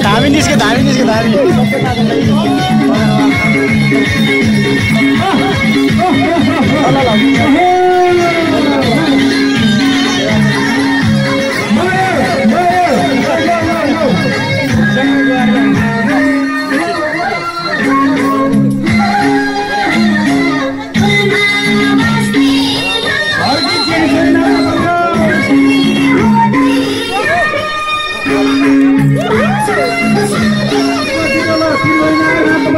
Dami niske, dami niske, dami.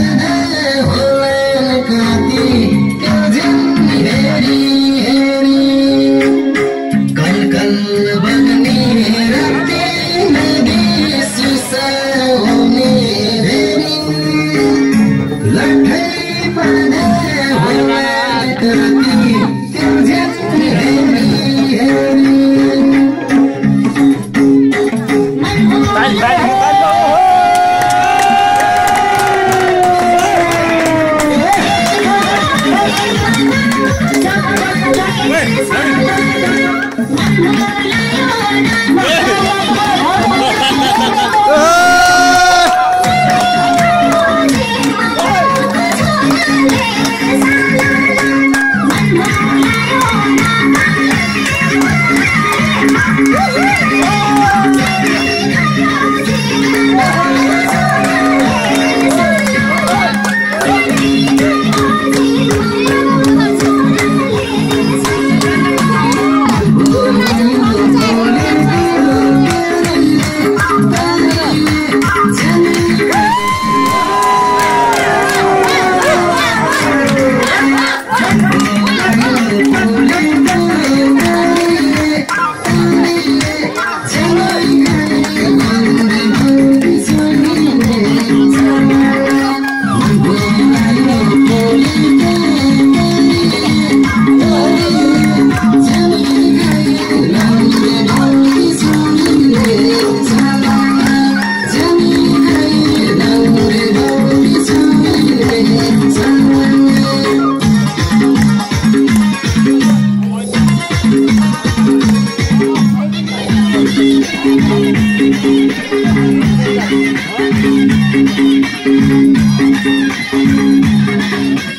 Yeah. Yeah. Thank you.